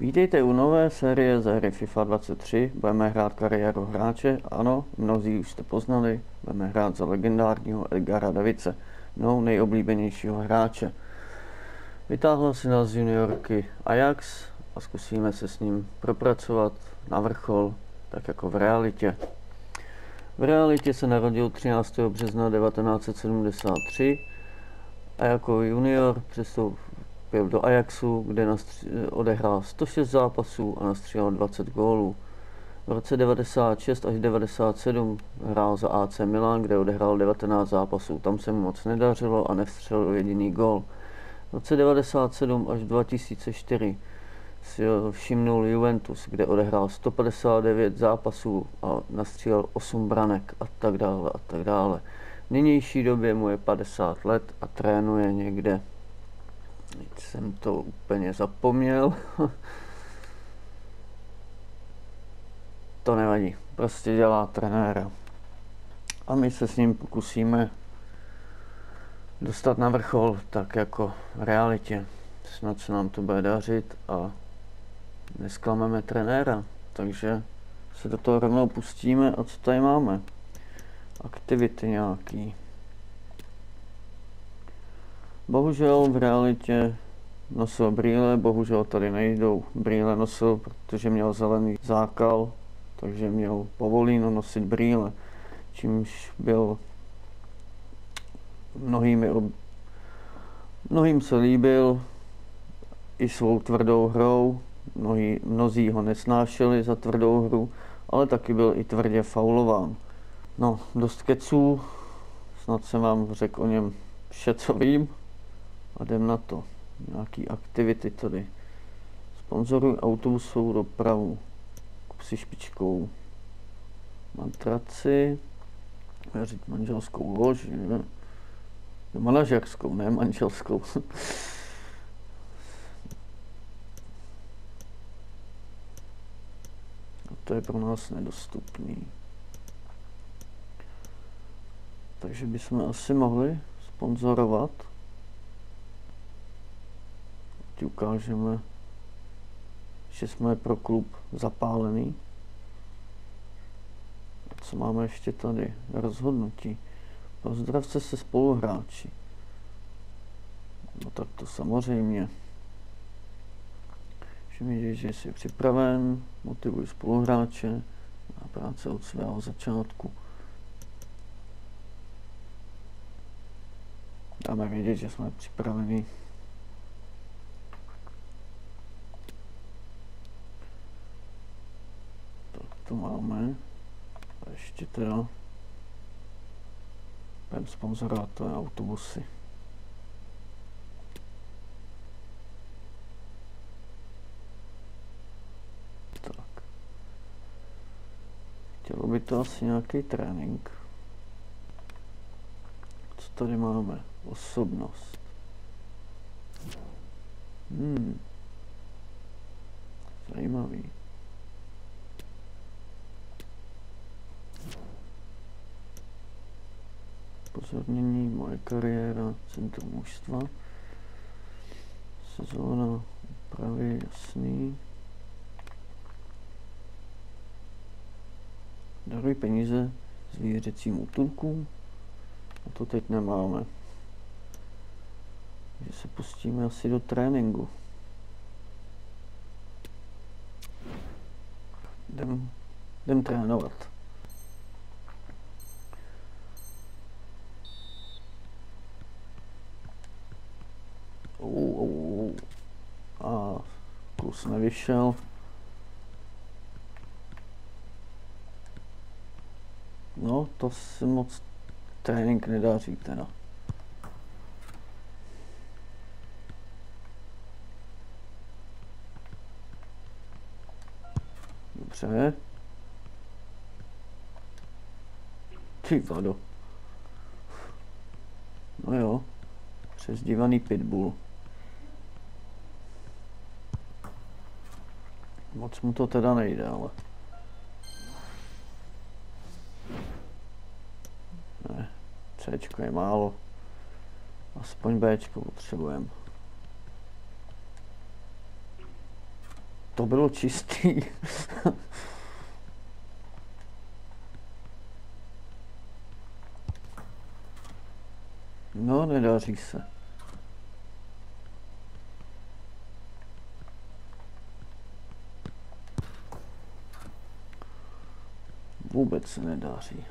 Vítejte u nové série ze hry FIFA 23. Budeme hrát kariéru hráče. Ano, mnozí už jste poznali. Budeme hrát za legendárního Edgara Davice, mnou nejoblíbenějšího hráče. Vytáhl si nás z juniorky Ajax a zkusíme se s ním propracovat na vrchol, tak jako v realitě. V realitě se narodil 13. března 1973 a jako junior přestoupil do Ajaxu, kde odehrál 106 zápasů a nastřílel 20 gólů. V roce 96 až 97 hrál za AC Milan, kde odehrál 19 zápasů. Tam se mu moc nedařilo a nevstřelil jediný gól. V roce 97 až 2004 si všimnul Juventus, kde odehrál 159 zápasů a nastřílel 8 branek a tak dále a tak dále. V nynější době mu je 50 let a trénuje někde. Teď jsem to úplně zapomněl. to nevadí, prostě dělá trenéra. A my se s ním pokusíme dostat na vrchol, tak jako v realitě. Snad se nám to bude dařit a nesklameme trenéra, takže se do toho rovnou pustíme a co tady máme? Aktivity nějaký. Bohužel v realitě nosil brýle, bohužel tady nejdou. Brýle nosil, protože měl zelený zákal, takže měl povolíno nosit brýle, čímž byl mnohými ob... mnohým se líbil i svou tvrdou hrou, Mnohí, mnozí ho nesnášeli za tvrdou hru, ale taky byl i tvrdě faulován. No, dost keců, snad jsem vám řekl o něm vše, co vím. A jdem na to. Nějaký aktivity tady. Sponzoruj autobusovou dopravu. Kup si špičkou. Matraci. Věřit manželskou lož. Ne? Manažerskou, ne manželskou. to je pro nás nedostupný. Takže bychom asi mohli sponzorovat. Ti ukážeme, že jsme pro klub zapálený. Co máme ještě tady? Rozhodnutí. Pozdravce se spoluhráči. No tak to samozřejmě. Všimni, že jsi připraven, motivuj spoluhráče na práce od svého začátku. Dáme vědět, že jsme připraveni. Tak to máme. A ještě teda budeme sponzorovat autobusy. Chtělo by to asi nějaký trénink. Co tady máme? Osobnost. Hmm. Zajímavý. Pozornění, moje kariéra, centrum mužstva. Sezóna, úpravy, jasný. Daruj peníze zvířecím útulkům. A to teď nemáme. Takže se pustíme asi do tréninku. Jdem, jdem trénovat. Kus nevyšel. No, to si moc trénink nedaří teda. Dobře. Ty vado. No jo. Přezdívaný pitbull. Moc mu to teda nejde, ale... C je málo. Aspoň B potřebujeme. To bylo čistý. no, nedaří se. Vůbec se nedaří.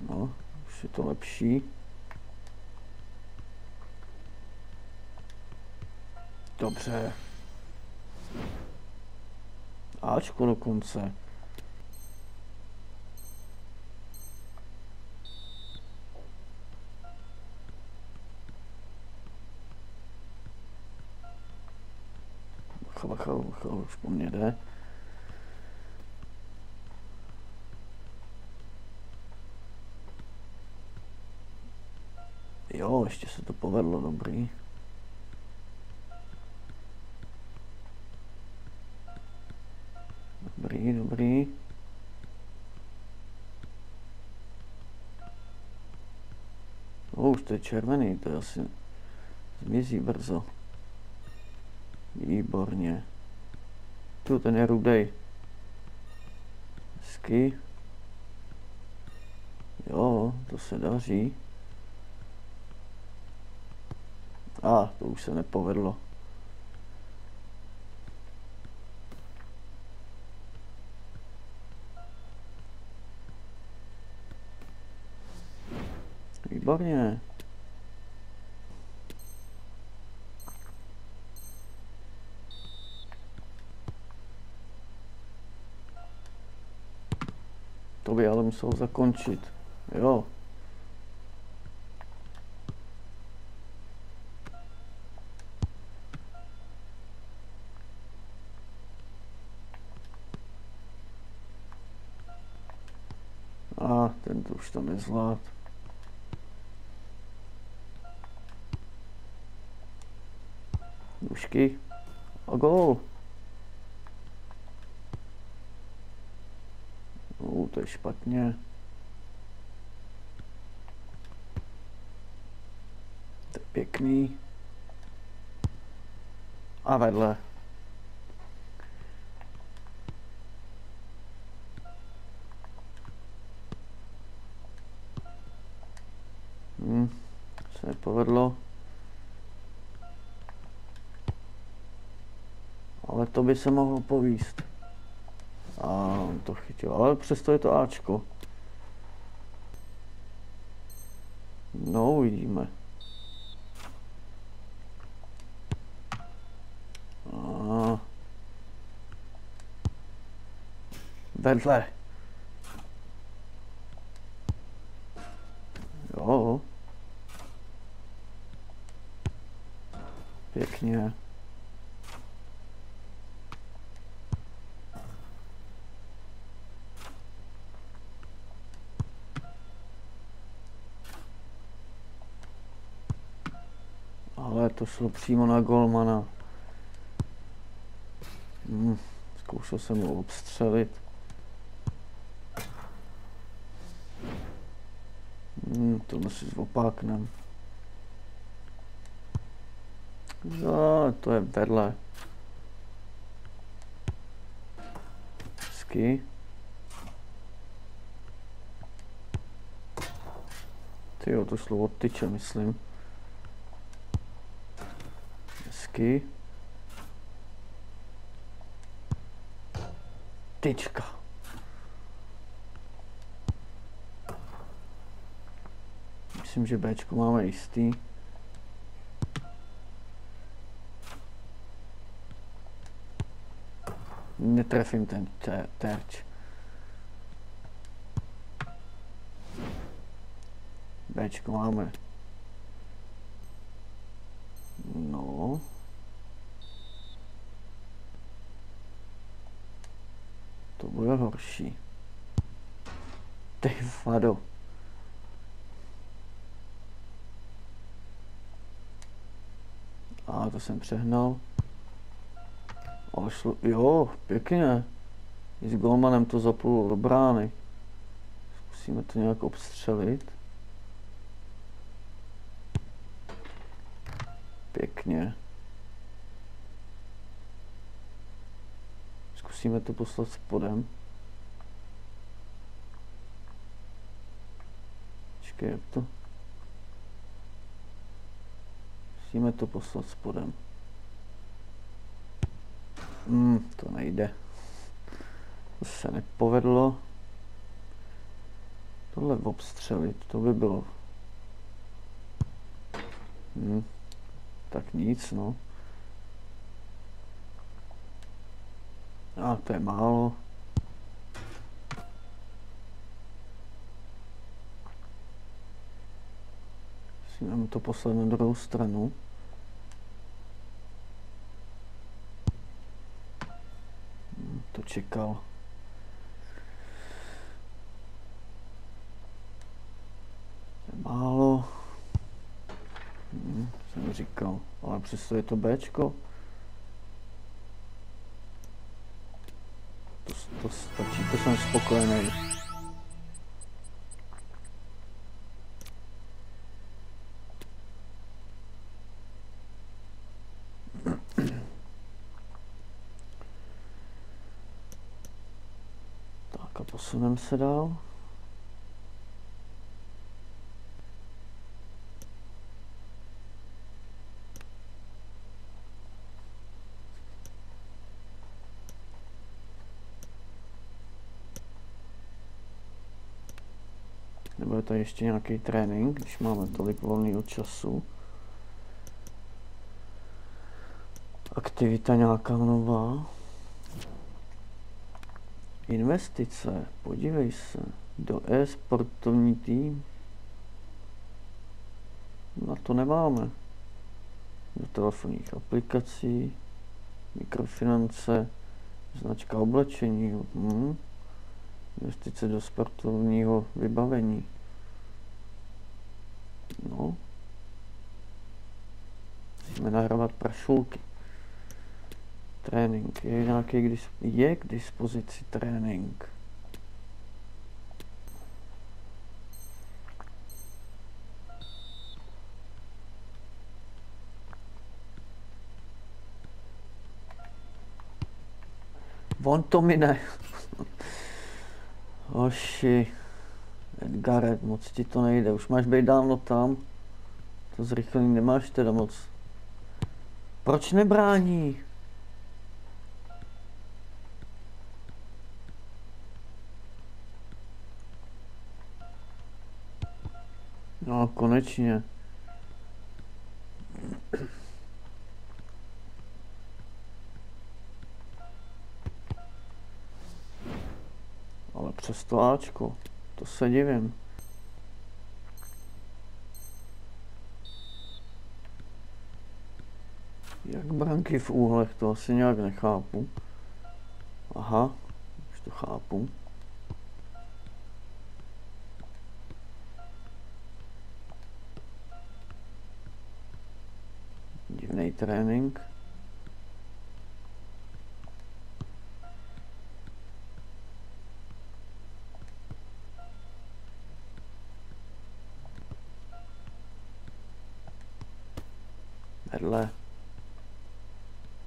No, už je to lepší. Dobře. Ačko dokonce. Bacha, bacha, bacha, už po mně jde. Jo, ještě se to povedlo, dobrý. Dobrý, dobrý. O, už to je červený, to asi zmizí brzo. Výborně. Tu, ten je rudej. Hezky. Jo, to se daří. A, ah, to už se nepovedlo. Výborně. To by ale musel zakončit. Jo. A nezvlád. Nůžky. A gol. Uh, to je špatně. To je pěkný. A vedle. Hmm, se nepovedlo. Ale to by se mohlo povíst. A to chytil, ale přesto je to Ačko. No, uvidíme. A... Jo. Pěkně. Ale to šlo přímo na golmana. Hmm, zkoušel jsem ho obstřelit. Hmm, tohle si zopáknem. No, to je vedle. Hezky. Ty jo, to od tyče, myslím. Hezky. Tyčka. Myslím, že Bčko máme jistý. Netrefím ten terč. Bčko máme. No. To bude horší. Ty vado. A to jsem přehnal. Ale šlo, jo, pěkně. I s golmanem to zaplul do brány. Zkusíme to nějak obstřelit. Pěkně. Zkusíme to poslat spodem. Počkej, jak to? Musíme to poslat spodem. Hmm, to nejde. To se nepovedlo. Tohle obstřelit, to by bylo. Hmm, tak nic, no. A to je málo. Musíme to poslat na druhou stranu. Hmm, to čekal. Málo. Hmm, jsem říkal, ale přesto je to Bčko. To, to stačí, to jsem spokojený. Tak a posuneme se dál. Nebo je to ještě nějaký trénink, když máme tolik volného času. Aktivita nějaká nová. Investice, podívej se, do e-sportovní tým. Na to nemáme. Do telefonních aplikací, mikrofinance, značka oblečení. Hm. Investice do sportovního vybavení. No. Musíme nahrávat prašulky. Trénink. Je nějaký k, je k dispozici trénink. On to mi ne. Oši. Edgare, moc ti to nejde. Už máš být dávno tam. To zrychlení nemáš teda moc. Proč nebrání? No, konečně. Ale přes to Ačko, to se divím. Jak branky v úhlech, to asi nějak nechápu. Aha, už to chápu. Trénink. Vedle.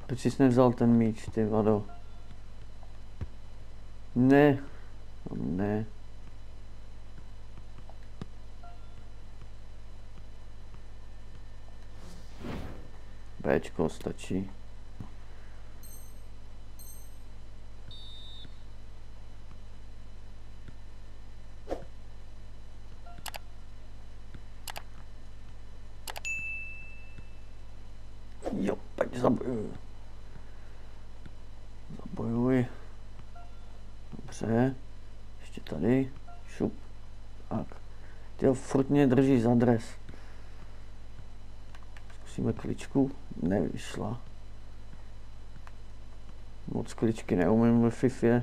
Proč jsi nevzal ten míč, ty vado? Ne. Ne. Bčko stačí. Jo, pojď zabojuj. Zabojuj. Dobře. Ještě tady. Šup. Tak. Ty ho furt mě drží za dres. Zkusíme kličku. Nevyšla. Moc kličky neumím ve FIFA.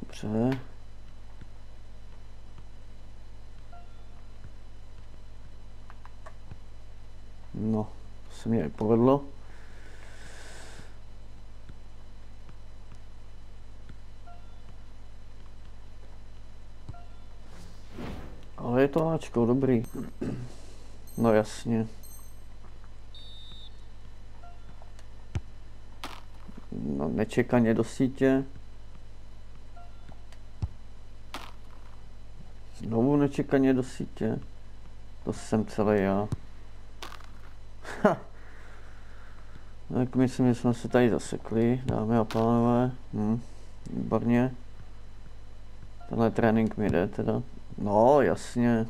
Dobře. No, to se mi i povedlo. Ale je to Ačko, dobrý. No jasně. No, nečekaně do sítě. Znovu nečekaně do sítě. To jsem celý já. Ha. Tak myslím, že jsme se tady zasekli, dámy a pánové. Hm, výborně. Tenhle trénink mi jde teda. No, jasně.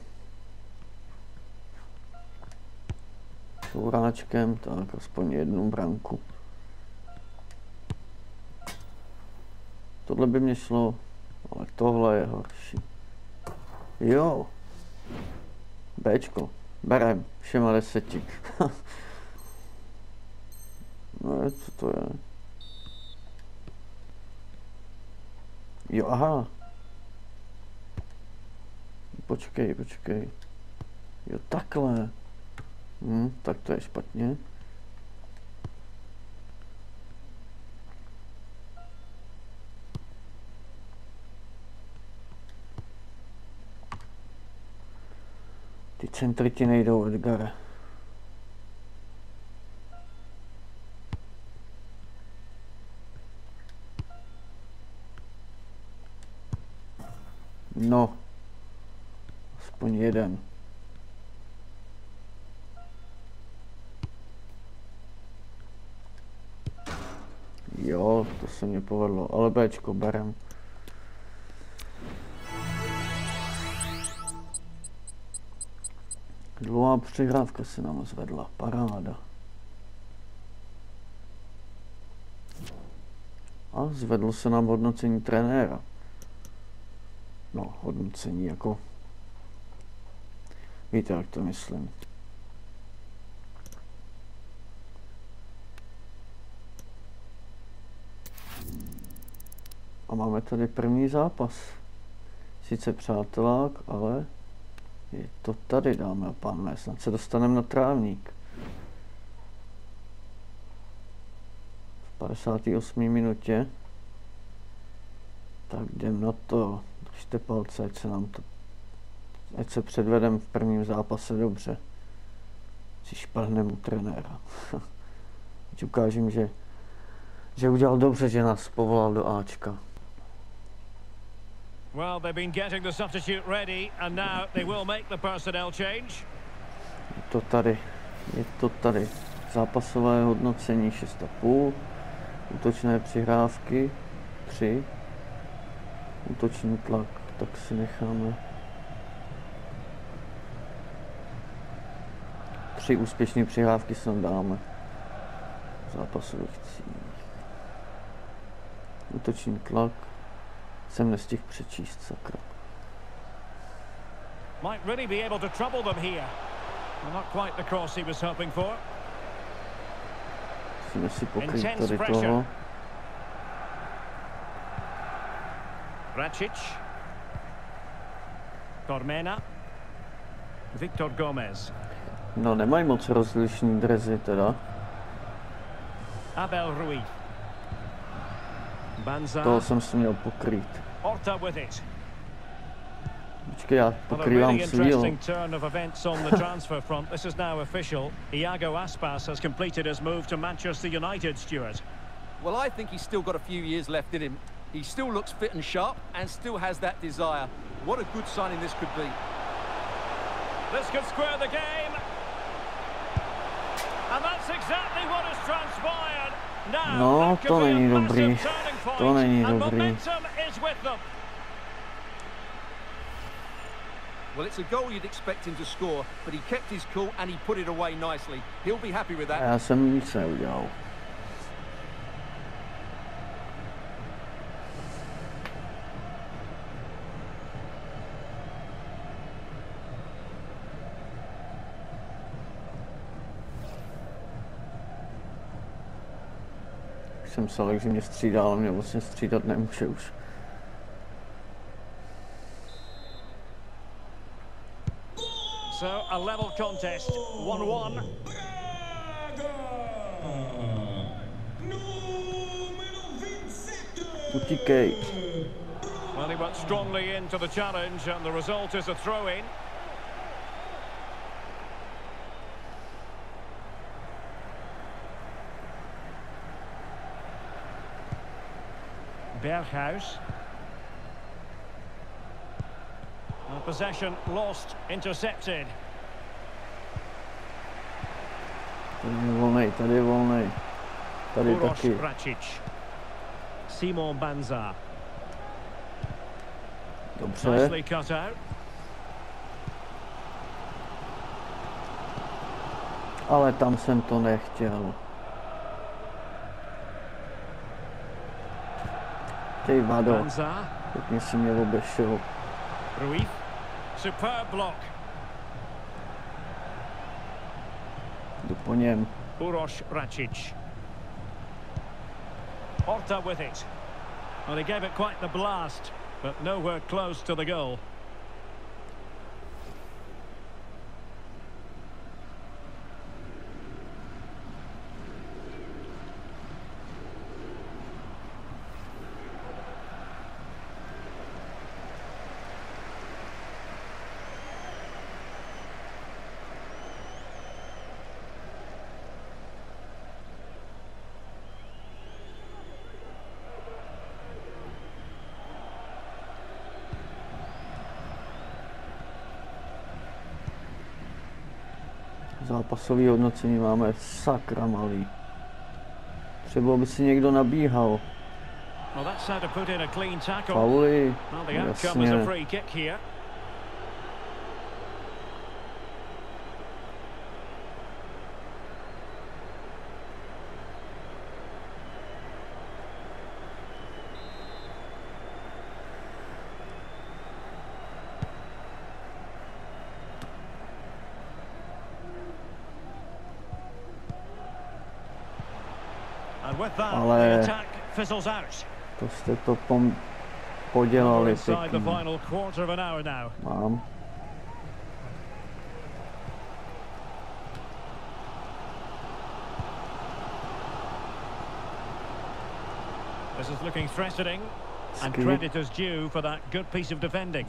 Souráčkem, tak aspoň jednu branku. Tohle by mě šlo, ale tohle je horší. Jo. Bčko. Berem. Všema deseti. no, co to je? Jo, aha. Počkej, počkej. Jo, takhle. Hm, tak to je špatně. Ty centry ti nejdou, Edgar. No. Aspoň jeden. Jo, povedlo, ale Bčko berem. Dlouhá přihrávka se nám zvedla, paráda. A zvedlo se nám hodnocení trenéra. No, hodnocení jako... Víte, jak to myslím. Máme tady první zápas. Sice přátelák, ale je to tady, dámy a pánové, snad se dostaneme na trávník. V 58. minutě. Tak jdem na to. Držte palce, ať se nám to... Ať se předvedem v prvním zápase dobře. Si špahneme u trenéra. ať ukážím, že, že udělal dobře, že nás povolal do Ačka. Well, they've been getting the substitute ready, and now they will make the personnel change. Je to tady, je to tady. Zápasové hodnocení 6,5, útočné přihrávky 3, útočný tlak, tak si necháme tři úspěšné přihrávky sem dáme zápasových cílích. Útočný tlak jsem nestihl přečíst, sakra. Might really be able to trouble them here. Well, not quite the cross he was hoping for. Musíme si Intense tady pressure. toho. Racic. Tormena. Victor Gomez. No, nemají moc rozlišný drezy teda. Abel Ruiz. Banza. Toho jsem si měl pokrýt. With it. Počkej, já Well, a pokrývám really interesting turn of events on the transfer front. This is now official. Iago Aspas has completed his move to Manchester United, Stuart. Well, I think he's still got a few years left in him. He still looks fit and sharp and still has that desire. What a good signing this could be. This could square the game. And that's exactly what has transpired. Now, No, that could to be a není massive dobrý. Turning point, To není and dobrý. momentum is with them. Well, it's a goal you'd expect him to score, but he kept his cool and he put it away nicely. He'll be happy with A that. já jsem nic Jsem myslel, že mě střídá, ale mě vlastně střídat nemůže už. So, a level contest, 1-1. Utíkej. Well, he went strongly into the challenge, and the result is a throw-in. Berghuis. And possession lost, intercepted. Tady volnej, tady volnej. Tady Uroš taky. Racic. Simon Banza. Dobře. Ale tam jsem to nechtěl. Ty Banza. pěkně si mě obešel. Ruiz. Superb block. Jdu po něm. Uroš Racic. Horta with it. Well, he gave it quite the blast, but nowhere close to the goal. Zápasový hodnocení máme sakra malý. Třeba by si někdo nabíhal. Well, that's ale to jste to podělali. Mám. This is looking threatening. And credit is due for that good piece of defending.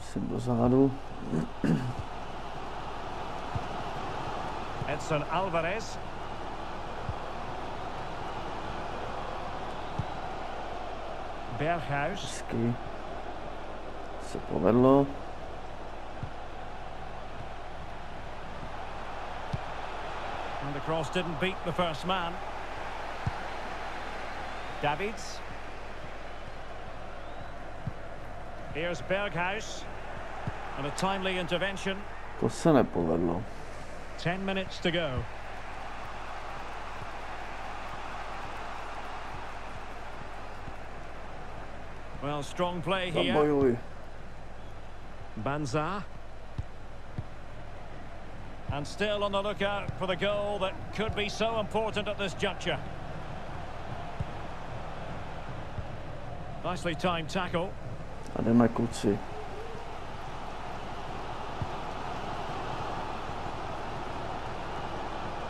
Edson Alvarez Berghuis. Hezky. Se povedlo. And the cross didn't beat the first man. Davids. Here's Berghuis. And a timely intervention. To se nepovedlo. Ten minutes to go. Strong play here. Banza. And still on the lookout for the goal that could be so important at this juncture. Nicely timed tackle. A jdeme kluci.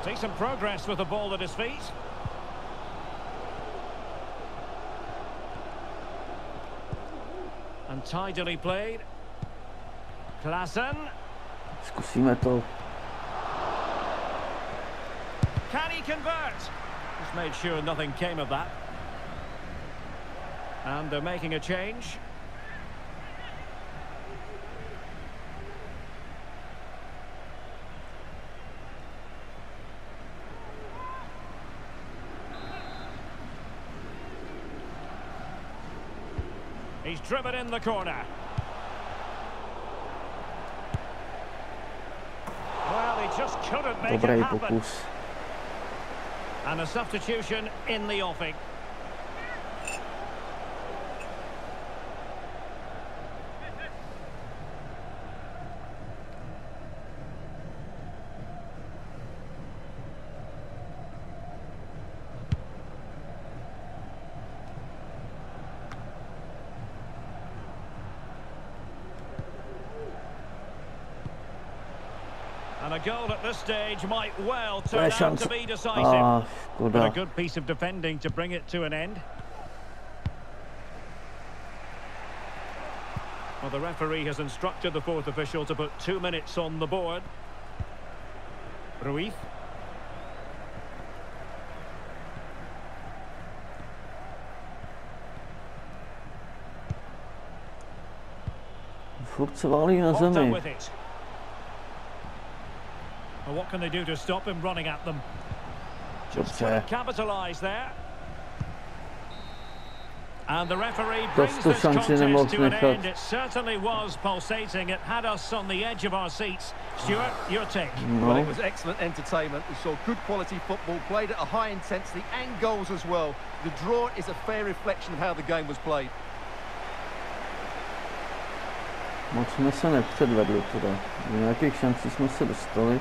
See some progress with the ball at his feet. And tidily played. Klassen. Zkusíme to. Can he convert? Just made sure nothing came of that. And they're making a change. He's driven in the corner. Well, he just couldn't make it happen. pokus. And a substitution in the offing. stage might well turn out to be decisive. A good piece of defending to bring it to an end. Well, the referee has instructed the fourth official to put two minutes on the board. Ruiz. Flucht zu Wally, well, what can they do to stop him running at them? Dobře. Uh, Capitalise there. And the referee brings tu this contest to an nechat. end. It certainly was pulsating. It had us on the edge of our seats. Stuart, your take. Well, it was excellent entertainment. We saw good quality football, played at a high intensity and goals as well. The draw is a fair reflection of how the game was played. moc jsme se nepředvedli teda. Do nějakých šancí jsme se dostali.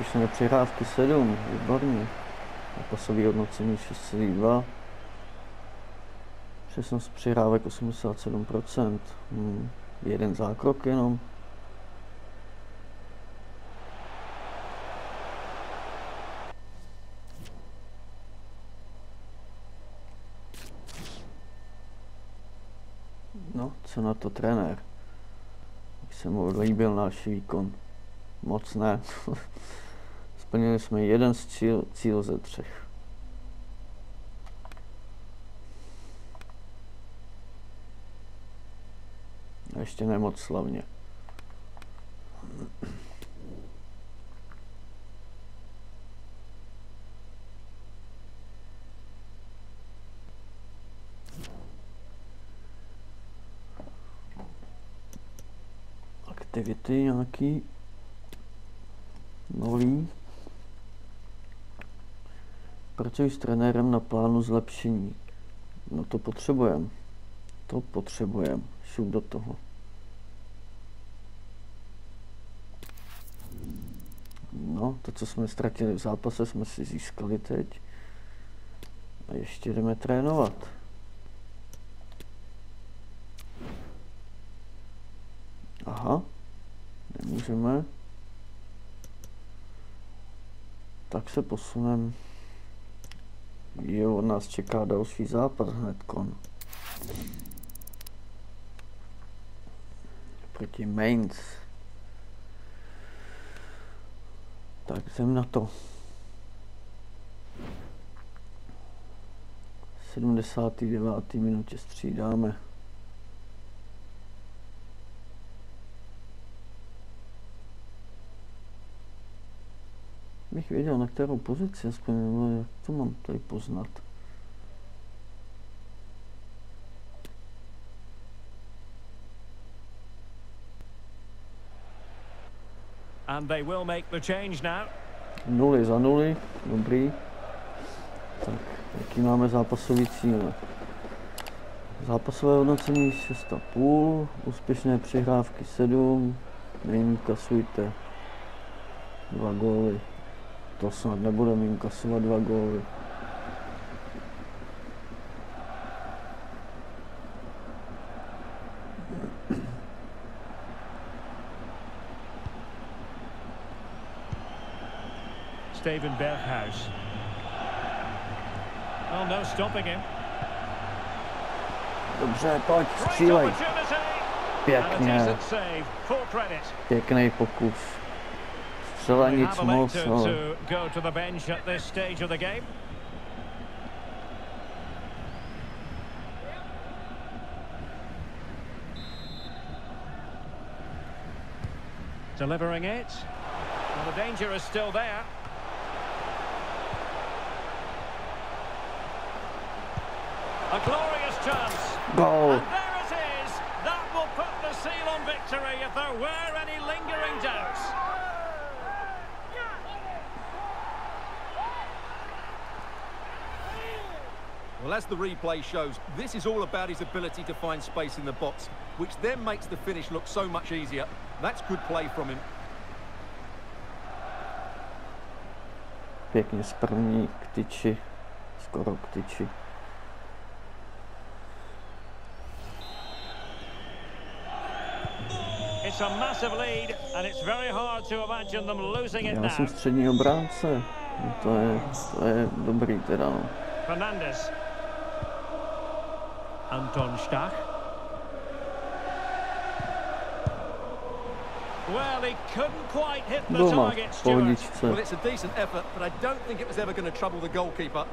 Spíš na přihrávky 7, výborně. A pasový hodnocení 6,2. Přesnost přihrávek 87%. Hmm. Jeden zákrok jenom. No, co na to trenér? Jak se mu líbil náš výkon? Moc ne. Splnili jsme jeden z cíl, cíl ze třech. A ještě nemoc slavně. Aktivity nějaký nový. Pracuji s trenérem na plánu zlepšení. No to potřebujeme. To potřebujeme. Šup do toho. No, to, co jsme ztratili v zápase, jsme si získali teď. A ještě jdeme trénovat. Aha, nemůžeme. Tak se posunem. Jo, nás čeká další zápas hned kon. Proti Mainz. Tak jdem na to. 79. minutě střídáme. Bych věděl, na kterou pozici, aspoň nebo jak to mám tady poznat. And they will make the change now. Nuly za nuly, dobrý. Tak, jaký máme zápasový cíl? Zápasové hodnocení 6,5, úspěšné přihrávky 7, neinkasujte dva góly. To snad nebudeme inkasovat dva góly. Steven Berghuis. Well, no stopping him. Dobře, pojď, střílej. Pěkně, pěkný pokus. Nic have moc, elected to go to the bench at this stage of the game. Delivering it. Well, the danger is still there. A glorious chance. gól. And there it is. That will put the seal on victory if there were any lingering doubts. Well, as the replay shows, this is all about his ability to find space in the box, which then makes the finish look so much easier. That's good play from him. Pěkně z první k tyči, skoro k tyči. It's a massive lead, and it's very hard to imagine them losing it Já now. jsem střední obránce. No to je, to je dobrý teda, no. Fernandez. Anton Stach. Well, he couldn't quite hit the Doma, target, Stuart. Well, it's a decent effort, but I don't think it was ever going to trouble the goalkeeper.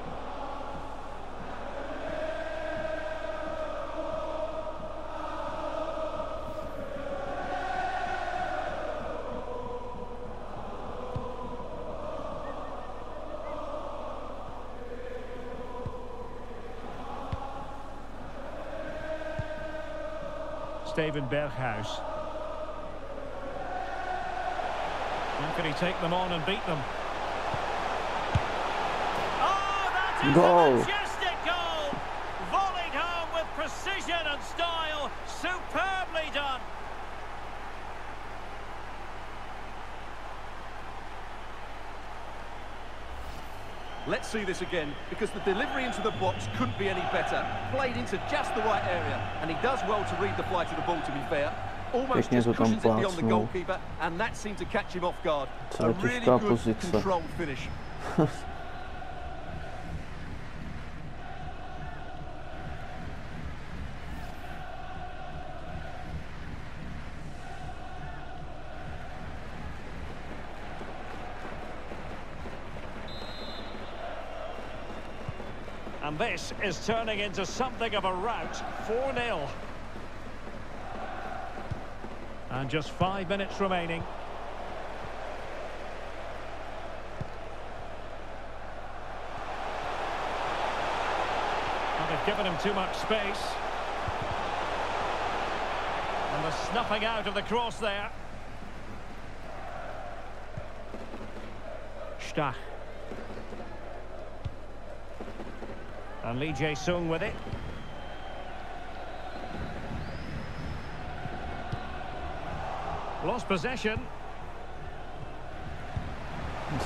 Steven Berghuis. How can he take them on and beat them? Oh, that is Goal. a majestic goal! Volleyed home with precision and style. Superbly done. Let's see this again, because the delivery into the box couldn't be any better. Played into just the right area, and he does well to read the flight of the ball, to be fair. Almost just cushions it beyond the goalkeeper, and that seemed to catch him off guard. A really good, controlled finish. This is turning into something of a rout. 4-0. And just five minutes remaining. And they've given him too much space. And the snuffing out of the cross there. Stach. And Lee Jae-sung with it. Lost possession.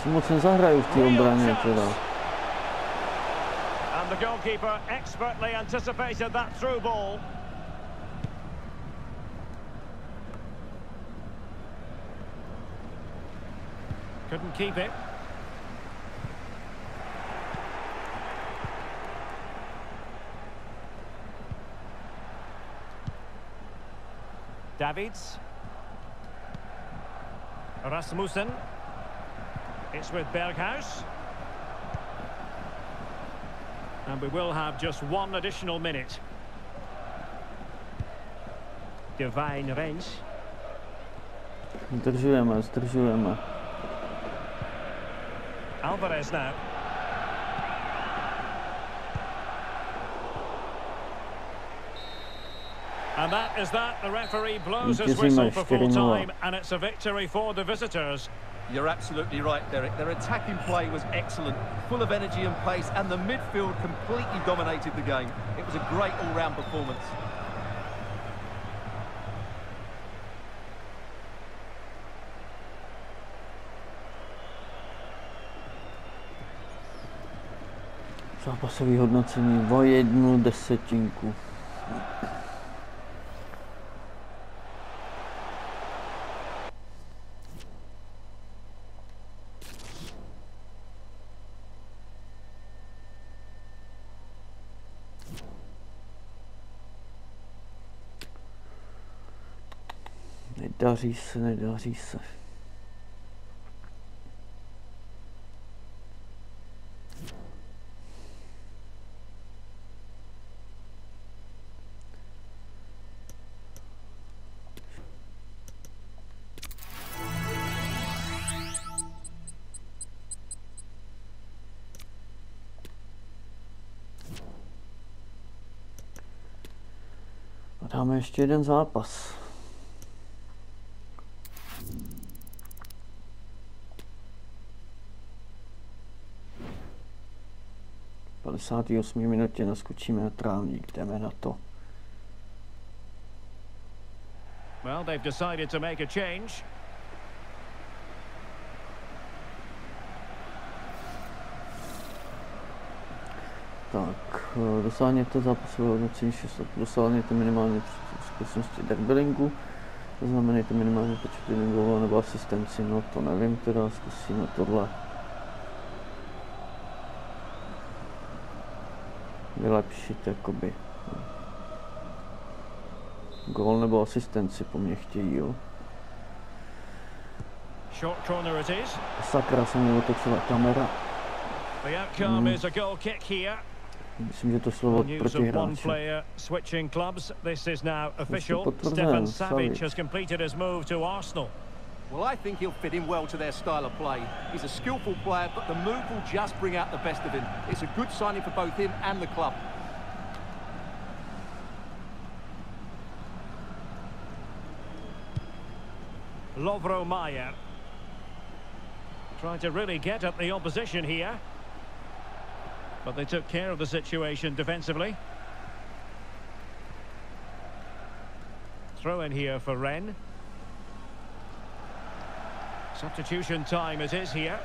Si moc nezahraju v té obraně teda. And the goalkeeper expertly anticipated that through ball. Couldn't keep it. Davids. Rasmussen. It's with Berghuis. And we will have just one additional minute. Divine range. Zdržujeme, zdržujeme. Alvarez now. And that is that. The referee blows his whistle for full time, and it's a victory for the visitors. You're absolutely right, Derek. Their attacking play was excellent, full of energy and pace, and the midfield completely dominated the game. It was a great all-round performance. Zápasový hodnocení o jednu desetinku. Nedaří se, nedaří se. Dáme ještě jeden zápas. 58. minutě naskočíme na trávník, jdeme na to. Well, they've decided to make a change. Tak, eh, dosáhněte zápasového hodnocení 6, dosáhněte minimálně zkušenosti derbylingu, zaznamenejte minimálně počet gólů nebo asistenci, no to nevím teda, zkusíme tohle. Vylepšit jakoby. Gól nebo asistenci po mně chtějí, jo. Short corner it is. Sakra se mi otočila kamera. The outcome Mm. is a goal kick here. Myslím, že to slovo od protihráče. now official. potvrzen, Stefan Savic Savic. has completed his move to Arsenal. Well, I think he'll fit in well to their style of play. He's a skillful player, but the move will just bring out the best of him. It's a good signing for both him and the club. Lovro Mayer. Trying to really get at the opposition here. But they took care of the situation defensively. Throw in here for Wren. Substitution time it is here.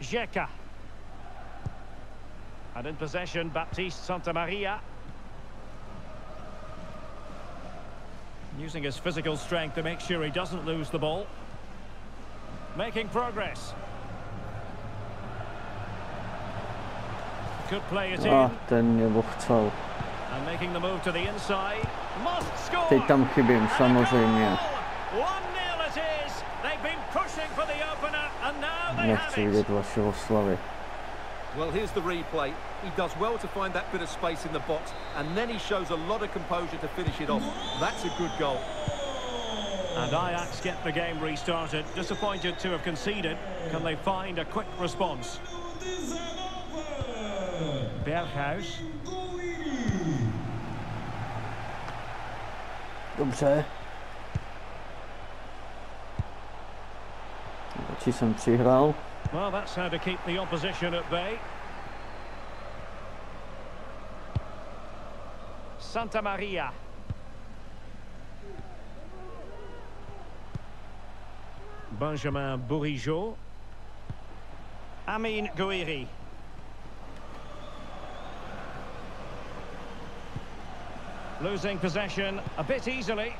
Xhaka. And in possession, Baptiste Santa Maria. Using his physical strength to make sure he doesn't lose the ball. Making progress. Could play it A in. Ah, ten mě bochcal. And making the move to the inside. Must score! Teď tam chybím, samozřejmě. 1-0 it is. They've been pushing for the opener and now they have Nechci it. vidět vaše oslavy. Well, here's the replay. He does well to find that bit of space in the box, and then he shows a lot of composure to finish it off. That's a good goal. And Ajax get the game restarted. Disappointed to have conceded. Can they find a quick response? Berghuis. Jsem přihrál. Well, that's how to keep the opposition at bay. Santa Maria. Benjamin Bourigeau. Amin Gouiri. Losing possession a bit easily.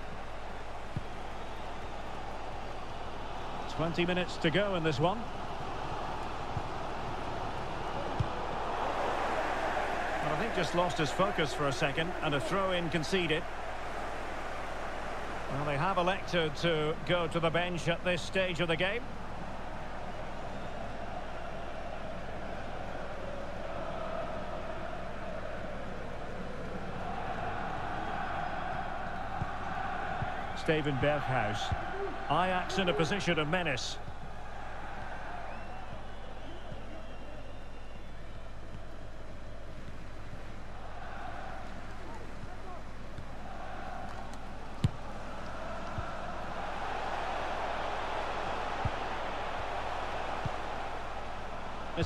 20 minutes to go in this one. Well, I think just lost his focus for a second and a throw-in conceded. Well, they have elected to go to the bench at this stage of the game. Steven Berghuis. Ajax in a position of menace.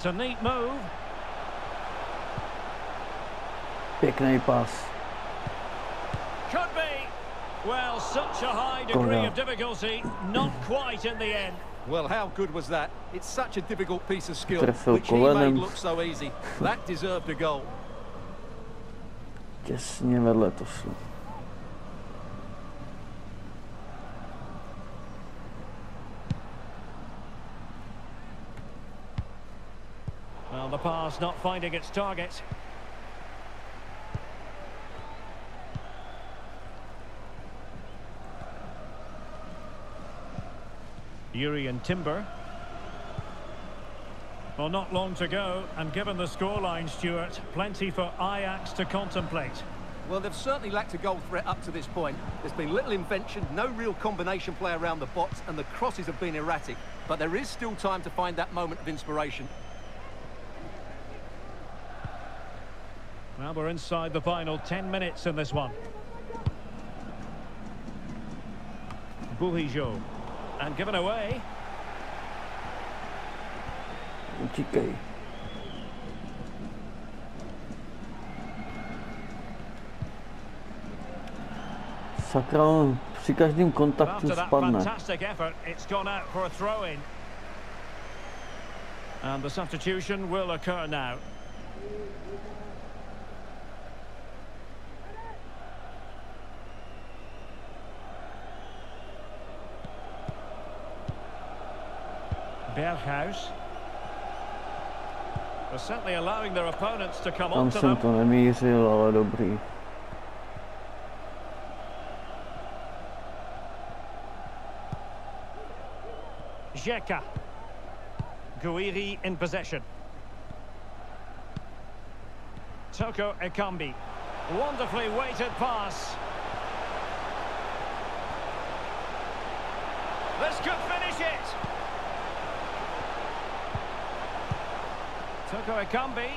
It's a neat move. Pěkný pas. Could be. Well, such a high degree of difficulty, not quite in the end. Well, how good was that? It's such a difficult piece of skill, Trefil which he made look so easy. That deserved a goal. Těsně vedle to šlo. Pass not finding its target. Yuri and Timber. Well, not long to go, and given the scoreline, Stuart, plenty for Ajax to contemplate. Well, they've certainly lacked a goal threat up to this point. There's been little invention, no real combination play around the box, and the crosses have been erratic. But there is still time to find that moment of inspiration. Well, we're inside the final 10 minutes in this one. Bourigeau. And given away. Sakra, on při každém kontaktu After that spadne. fantastic effort, it's gone out for a throw-in. And the substitution will occur now. Berghuis. They're certainly allowing their opponents to come onto jsem them. to nemířil, ale dobrý. Xhaka. Guiri in possession. Toko Ekambi. Wonderfully weighted pass. This could finish it. Toko Ekambi.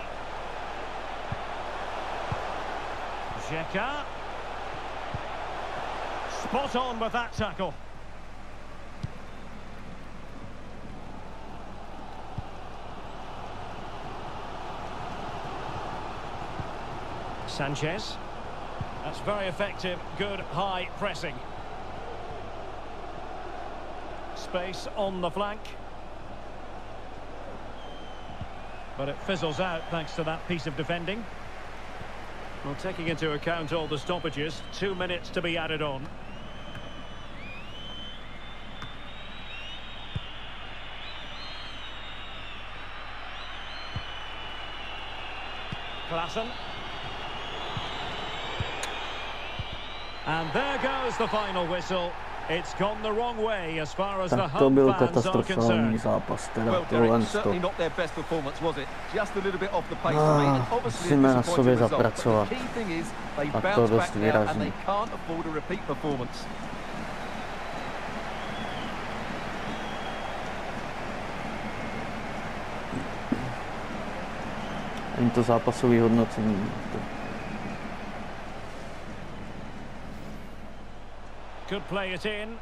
Xhaka. Spot on with that tackle. Sanchez. That's very effective, good high pressing. Space on the flank. But it fizzles out thanks to that piece of defending. Well, taking into account all the stoppages, two minutes to be added on. Klassen. And there goes the final whistle. It's gone the wrong way as far as the Tak to home byl fans are katastrofální concerned. zápas, teda Well, tohle to. certainly not their best performance, was it? Just a little bit off the pace for me. and Ah, musíme na sobě zapracovat. A to dost back now and výrazně. they can't afford a repeat performance. Ani to zápasové hodnocení. To, Could play it in.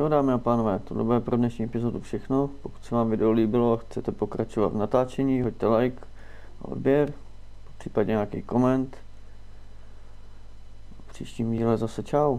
Jo, dámy a pánové, tohle bude pro dnešní epizodu všechno. Pokud se vám video líbilo a chcete pokračovat v natáčení, hoďte like odběr, případně nějaký koment. V příštím díle zase čau.